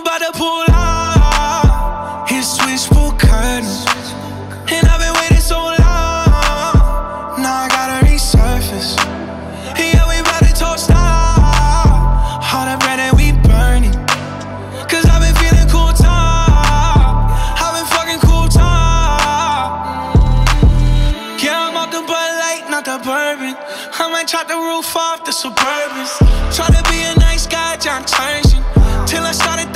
about to pull out. His switchboard curtains. And I've been waiting so long. Now I gotta resurface. Yeah, we about to toast out. All the bread that we burning. Cause I've been feeling cool time. I've been fucking cool time. Yeah, I'm out the Bud Light, not the bourbon. I might chop the roof off the Suburbans. Try to be a nice guy, John Turgeon. Till I started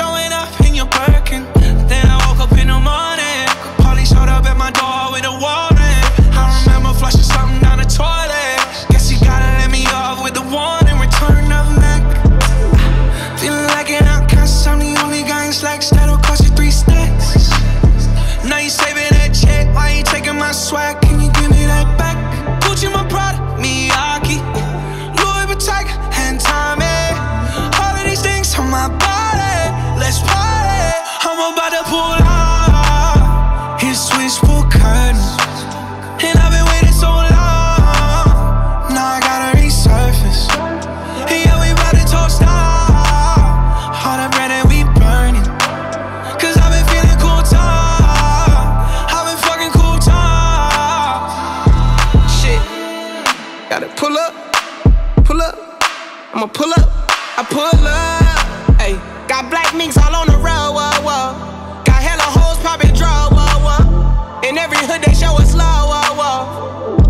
I pull up. Ayy, got black minks all on the road, whoa, whoa. Got hella hoes popping draw, whoa, whoa. In every hood they show us love, whoa, whoa.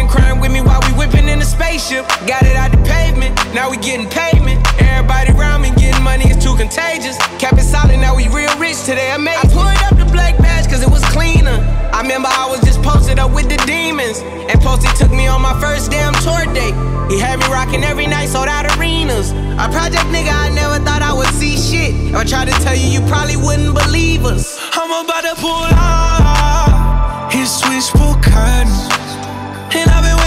In crime with me while we whipping in the spaceship. Got it out the pavement, now we getting payment. Everybody around me getting money, it's too contagious. Kept it solid, now we real rich today, I made I pulled up the black badge cause it was cleaner. I remember I was just posted up with the demons. And Posty took me on my first damn tour date. He had me rocking every night, sold out arenas. A project nigga, I never thought I would see shit. If I tried to tell you, you probably wouldn't believe us. I'm about to pull out his switchboard curtains. And I've been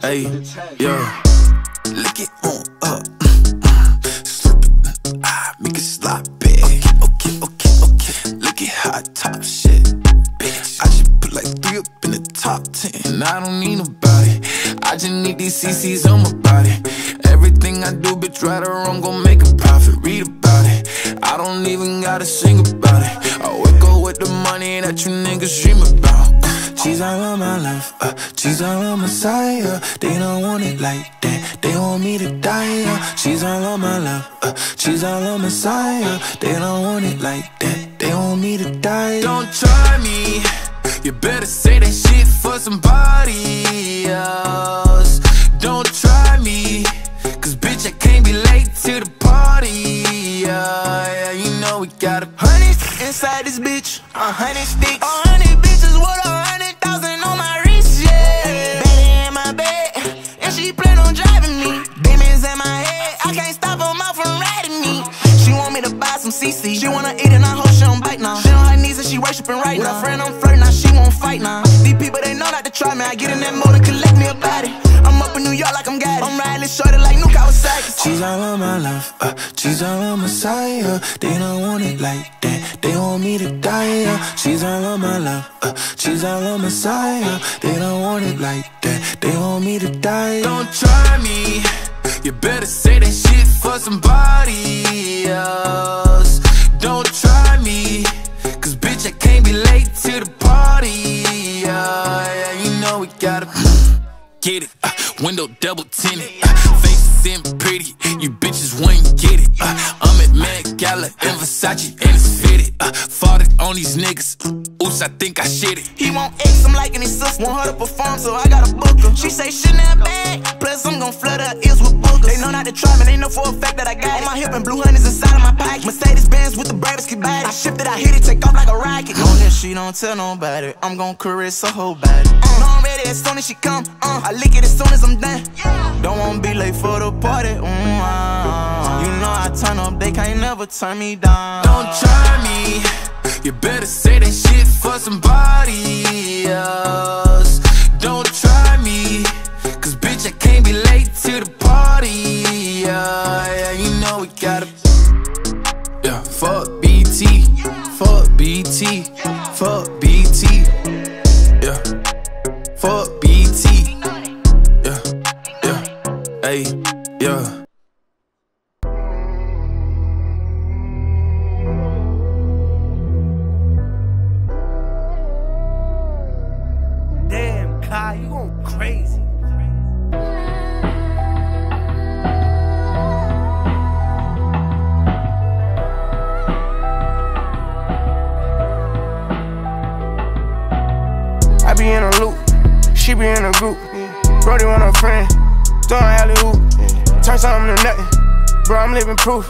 hey, yeah. Lick it on up, slip it, ah, make it sloppy. Okay, okay, okay. Look at hot top shit, bitch. I just put like three up in the top ten. And I don't need nobody. I just need these CCs on my body. Everything I do, bitch, right or wrong, gon' they want me to die. Uh, she's all on my love, uh, she's all on my side. Uh, they don't want it like that, they want me to die. Don't try me, you better say that shit for somebody else. Don't try me, cause bitch, I can't be late to the party. Yeah, you know we got a honey inside this bitch, a hundred sticks. A hundred bitches with a hundred CC. She wanna eat and I hope she don't bite now. She on her knees and she worshiping right now. With her friend I'm flirting, now she won't fight now. These people they know not to try me. I get in that mode and collect me a body. I'm up in New York like I'm got I'm riding shorty like New Kawasaki. She's all on my love, uh, she's all on my side. Uh, they don't want it like that, they want me to die. Uh, she's all on my love, uh, she's all on my side. Uh, they don't want it like that, they want me to die. Don't try me. You better say that shit for somebody else. Versace, and it's fitted. Uh, fought it on these niggas. Oops, I think I shit it. He want X, I'm liking his sister. Want her to perform, so I gotta book her. She say Chanel bag, plus I'm gon' flood her ears with boogers. They know not to try me, they know for a fact that I got it. On my hip and blue honey's inside of my pocket. Mercedes Benz with the bravest kid I shift it, I hit it, take off like a rocket. On this, she don't tell nobody. I'm gon' caress her whole body. Uh, know I'm ready as soon as she come. Uh, I lick it as soon as I'm done. Yeah. Don't wanna be late for the party. Mm, uh, you know I turn up, they can't never turn me down. Don't try me. You better say that shit for somebody else. Don't try me. Cause bitch, I can't be late to the party. Yeah, yeah you know we gotta. Yeah, fuck BT. Fuck BT. Be in a group. Brody want a friend, throwing alley hoop. Turn something to nothing, bro, I'm living proof.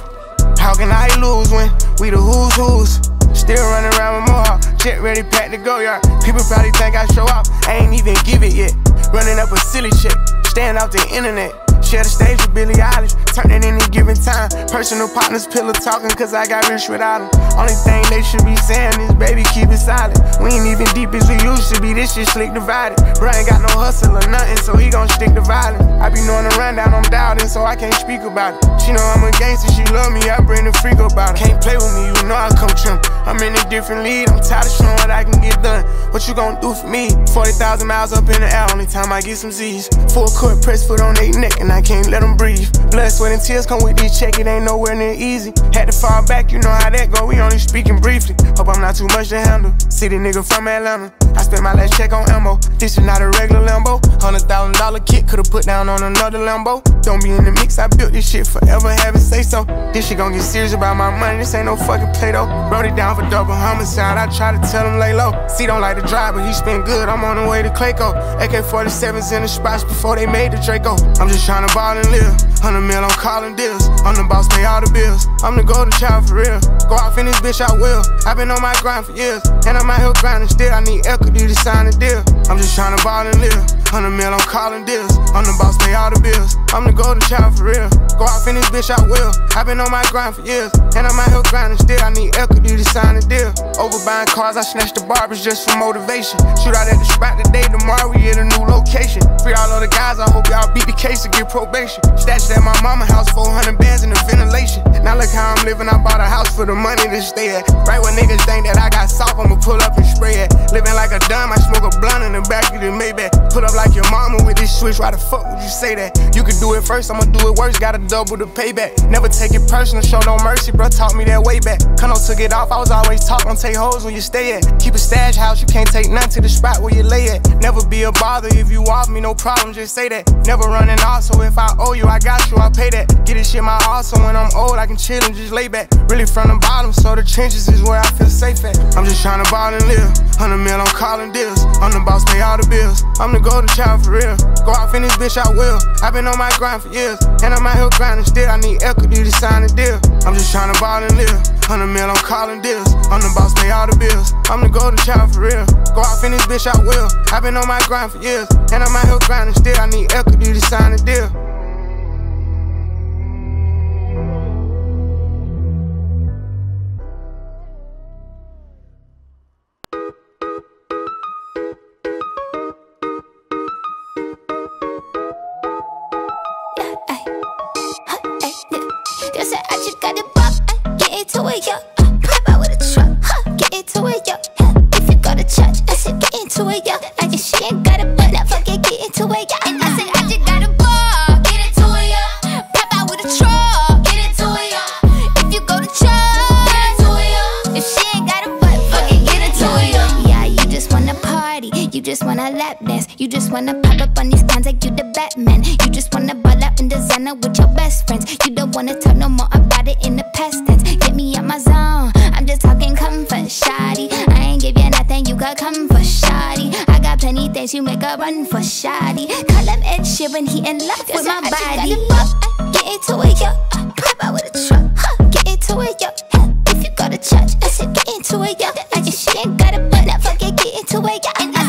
How can I lose when we the who's who's? Still running around with more jet ready, packed to go yard. People probably think I show up, I ain't even give it yet. Running up a silly chick, staying off the internet. Share the stage with Billie Eilish, turn it any given time. Personal partners, pillow talking, cause I got rich without them. Only thing they should be saying is, baby, keep it silent. We ain't even deep as we used to be, this shit slick divided. Bro ain't got no hustle or nothing, so he gon' stick to violence. I be knowing the rundown, I'm doubting, so I can't speak about it. She know I'm a gangster, she love me, I bring the freak about it. Can't play with me, you know I come trim. I'm in a different lead, I'm tired of showing what I can get done. What you gon' do for me? 40,000 miles up in the air, only time I get some Z's. Full court, press foot on their neck, and I can't let them breathe. Blood, sweat, and tears come with this check, it ain't nowhere near easy. Had to fall back, you know how that go, we only speaking briefly. Hope I'm not too much to handle. City nigga from Atlanta. I spent my last check on ammo. This is not a regular Lambo. Hundred thousand dollar kit could've put down on another Lambo. Don't be in the mix, I built this shit forever, have it say so. This shit gon' get serious about my money, this ain't no fucking play though. Wrote it down for double homicide, I try to tell him lay low. See, don't like to drive, but he spent good, I'm on the way to Clayco. AK 47s in the spots before they made the Draco. I'm just trying to ball and live. 100 mil, I'm calling deals. I'm the boss, pay all the bills. I'm the golden child for real. Go off in this bitch, I will. I've been on my grind for years, and I'm out here grinding still. I need equity to sign a deal. I'm just trying to ball and live. 100 mil, I'm calling deals. I'm the boss, pay all the bills. I'm the golden child for real. Go off in this bitch, I will. I've been on my grind for years, and I'm out here grinding still. I need equity to sign a deal. Over buying cars, I snatched the barbers just for motivation. Shoot out at the spot today, tomorrow we at a new location. Free all of the guys, I hope y'all beat the case and get probation. Stashed at my mama house, 400 bands in the ventilation. Now look how I'm living, I bought a house for the money to stay at. Right when niggas think that I got soft, I'ma pull up and spray it. Living like a dumb, I smoke a blunt in the back of the Maybach. Put up like your mama with this switch, why the fuck would you say that? You could do it first, I'ma do it worse, gotta double the payback. Never take it personal, show no mercy, bro, taught me that way back. Kano took it off, I was always taught, don't take hoes where you stay at. Keep a stash house, you can't take none to the spot where you lay at. Never be a bother if you off me, no problem, just say that. Never running off, so if I owe you, I got you, I pay that. Get this shit my all, so when I'm old, I can chill and just lay back. Really from the bottom, so the trenches is where I feel safe at. I'm just trying to ball and live. 100 mil, I'm calling deals. I'm the boss, pay all the bills. I'm the golden child for real. Go in this bitch, I will. I've been on my grind for years. And I'm out here grinding still. I need equity to sign a deal. I'm just trying to ball and live. 100 mil, I'm calling deals. I'm the boss, pay all the bills. I'm the golden child for real. Go in this bitch, I will. I've been on my grind for years. And I'm out here grinding still. I need equity to sign a deal. Wanna lap dance. You just wanna pop up on these cons like you the Batman. You just wanna ball out in design Rihanna with your best friends. You don't wanna talk no more about it in the past tense. Get me out my zone. I'm just talking comfort, shoddy. I ain't give you nothing, you got come for shoddy. I got plenty things you make a run for shoddy. Call him Ed Sheeran, he in love with my body. Get into it, yo. Pop out with a truck. Huh. Get into it, yo. If you go to church, I said get into it, yo. Like if she ain't got a butt, never get get into it, yo. And I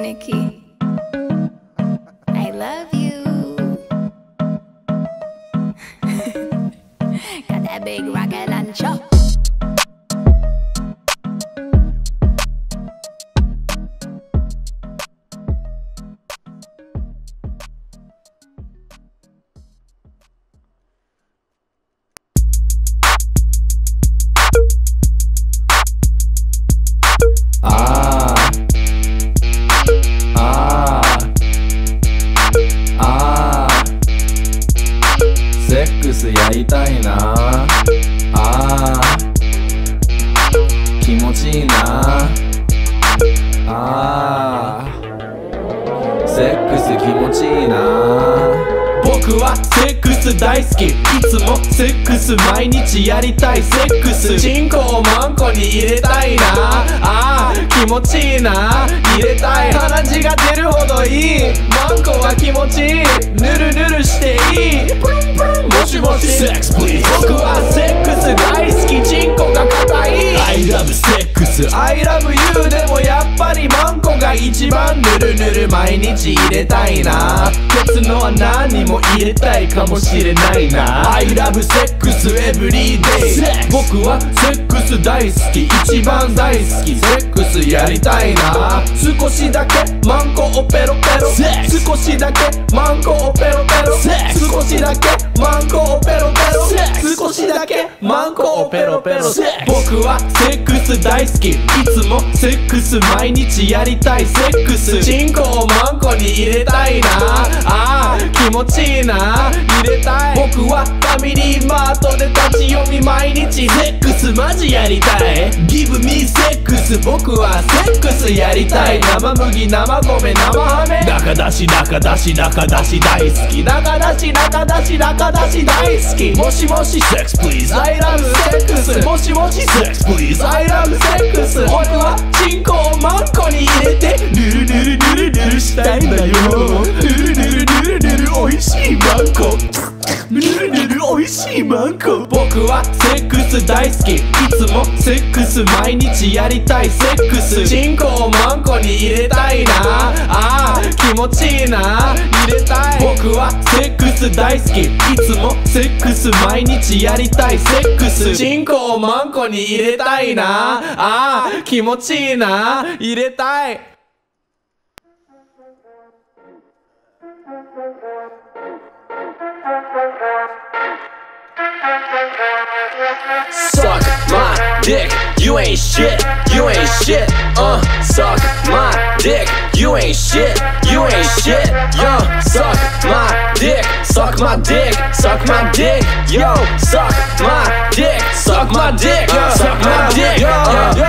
Thank ス。毎日やりたいセックス。チンコをマンコに入れたいな。あー気持ちいいな。入れたい。鼻血が出るほどいい。マンコは気持ちいい。ぬるぬるしていい。もしもし。セックス please 僕はセックス大好きい I love sex I love you でもやっぱりマンコが一番ぬるぬる毎日入れたいな。別のは何も入れたいかもしれないな。I love sex every day 僕はセックス大好き。一番大好き。セックスやりたいな。少しだけマンコをペロペロ。少しだけマンコをペロペロ。少しだけマンコをペロペロ。少しだけマンコをペロ僕はセックス大好き。いつもセックス毎日やりたいセックス。チンコをマンコに入れたいな。あー気持ちいいな。入れたい。僕はファミリーマートで立ち読み毎日セックスマジやりたい。Give me セックス。僕はセックスやりたい。生麦生米生ハメ。中出し中出し中出し大好き。中出し中出し中出し大好き。もしもし。セックス please I love セックス。もしもしセックス。Please I love セックス僕はチンコをマンコに入れてぬるぬるぬるぬるしたいんだよ。ぬるぬるぬるぬる美味しいマンコぬるぬる美味しいマンコ僕はセックス大好き。いつもセックス毎日やりたいセックス。チンコをマンコに入れたいな。あー気持ちいいな。入れたい。僕はセックス大好き。いつもセックス毎日やりたいセックス。チンコをマンコに入れたいな。あー気持ちいいな。入れたい。Suck my dick, you ain't shit, you ain't shit. Uh, suck my dick, you ain't shit, you ain't shit. Yo, suck my dick, suck my dick, suck my dick. Yo, suck my dick, suck my dick, suck my dick. Yo,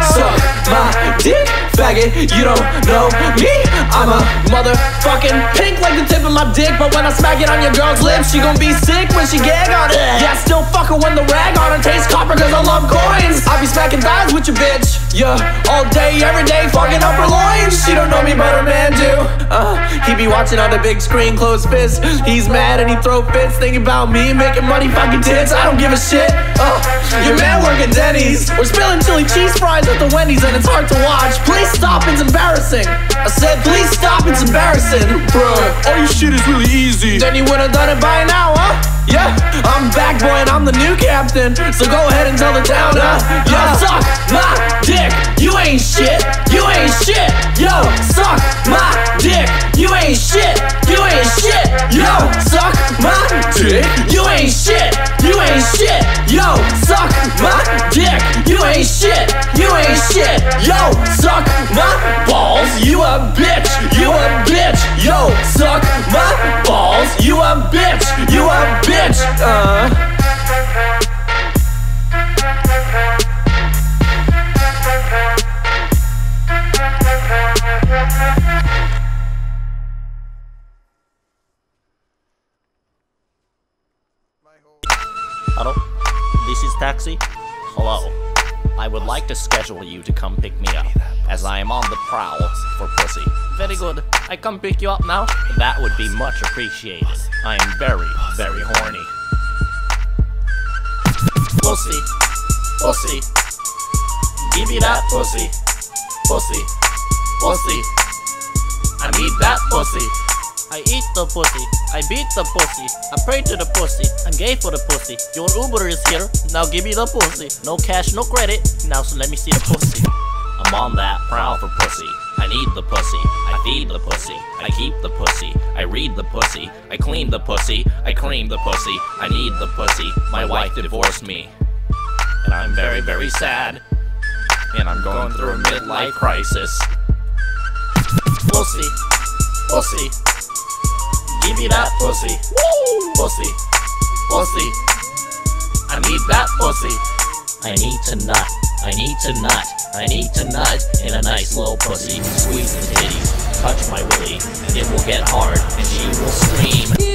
suck my dick. You don't know me. I'm a motherfucking pink like the tip of my dick. But when I smack it on your girl's lips, she gon' be sick when she gag on it. Yeah, I still fuck her when the rag on her tastes copper cause I love coins. I be smacking thighs with your bitch. Yeah, all day, every day, fucking up her loins. She don't know me, but her man do. Uh, he be watching on the big screen, closed fist. He's mad and he throw fits, thinking about me making money, fucking tits. I don't give a shit. Uh, your man working Denny's. We're spilling chili cheese fries at the Wendy's and it's hard to watch. Please stop, it's embarrassing. I said, please stop, it's embarrassing. Bruh, all your shit is really easy. Then you would've done it by now, huh? Yeah, I'm back, boy, and I'm the new captain. So go ahead and tell the town, huh? Yo, suck my dick. You ain't shit. You ain't shit. Yo, suck my dick. You ain't shit. You ain't shit. Yo, suck my dick. You ain't shit. You ain't shit. Yo, suck my dick. You ain't shit. You ain't shit. Yo, suck my taxi? Hello. I would like to schedule you to come pick me up, as I am on the prowl for pussy. Very good. I come pick you up now? That would be much appreciated. I am very, very horny. Pussy. Pussy. Give me that pussy. Pussy. Pussy. I need that pussy. I eat the pussy. I beat the pussy. I pray to the pussy. I'm gay for the pussy. Your Uber is here. Now give me the pussy. No cash, no credit. Now so let me see the pussy. I'm on that prowl for pussy. I need the pussy. I feed the pussy. I keep the pussy. I read the pussy. I clean the pussy. I cream the pussy. I need the pussy. My wife divorced me. And I'm very, very sad. And I'm going through a midlife crisis. Pussy. Pussy. Give me that pussy. Pussy. Pussy. I need that pussy. I need to nut. I need to nut. I need to nut in a nice little pussy. Squeeze the titties. Touch my willy. And it will get hard. And she will scream.